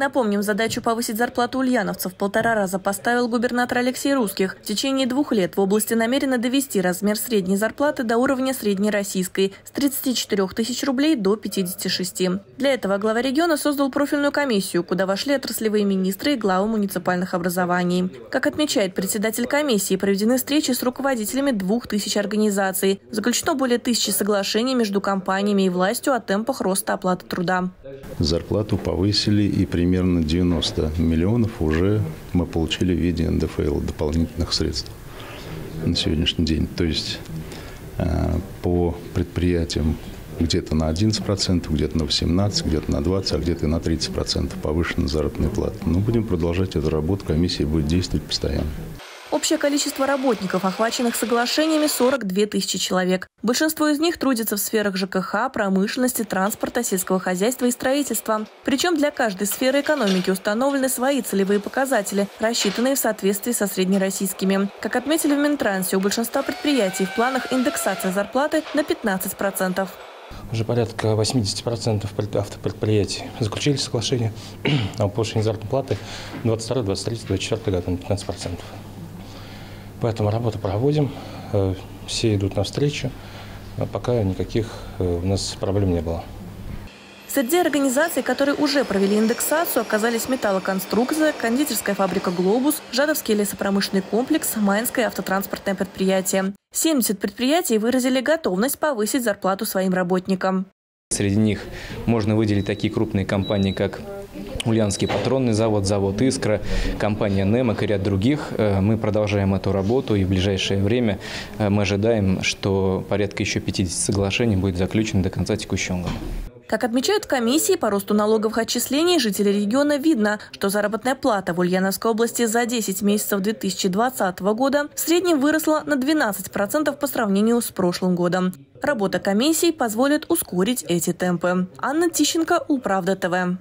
Напомним, задачу повысить зарплату ульяновцев в полтора раза поставил губернатор Алексей Русских. В течение двух лет в области намерены довести размер средней зарплаты до уровня среднероссийской с 34 тысяч рублей до 56. Для этого глава региона создал профильную комиссию, куда вошли отраслевые министры и главы муниципальных образований. Как отмечает председатель комиссии, проведены встречи с руководителями двух тысяч организаций. Заключено более тысячи соглашений между компаниями и властью о темпах роста оплаты труда. Зарплату повысили и примерно 90 миллионов уже мы получили в виде НДФЛ, дополнительных средств на сегодняшний день. То есть э, по предприятиям где-то на 11%, где-то на 18%, где-то на 20%, а где-то на 30% повышена заработная плата. Но будем продолжать эту работу, комиссия будет действовать постоянно. Общее количество работников, охваченных соглашениями, 42 тысячи человек. Большинство из них трудятся в сферах ЖКХ, промышленности, транспорта, сельского хозяйства и строительства. Причем для каждой сферы экономики установлены свои целевые показатели, рассчитанные в соответствии со среднероссийскими. Как отметили в Минтрансе, у большинства предприятий в планах индексация зарплаты на 15%. Уже порядка 80% автопредприятий заключили соглашение о повышении заработной платы 22, 23, 24 год на 15%. Поэтому работу проводим, э, все идут навстречу, а пока никаких э, у нас проблем не было. Среди организаций, которые уже провели индексацию, оказались металлоконструкция, кондитерская фабрика «Глобус», Жадовский лесопромышленный комплекс, Майнское автотранспортное предприятие. 70 предприятий выразили готовность повысить зарплату своим работникам. Среди них можно выделить такие крупные компании, как Ульяновский патронный завод, завод «Искра», компания «Немок» и ряд других. Э, мы продолжаем эту работу и в ближайшее время э, мы ожидаем, что порядка еще 50 соглашений будет заключено до конца текущего года. Как отмечают комиссии по росту налоговых отчислений, жители региона видно, что заработная плата в Ульяновской области за 10 месяцев 2020 года в среднем выросла на 12% по сравнению с прошлым годом. Работа комиссий позволит ускорить эти темпы. Анна Тищенко, Управда ТВ.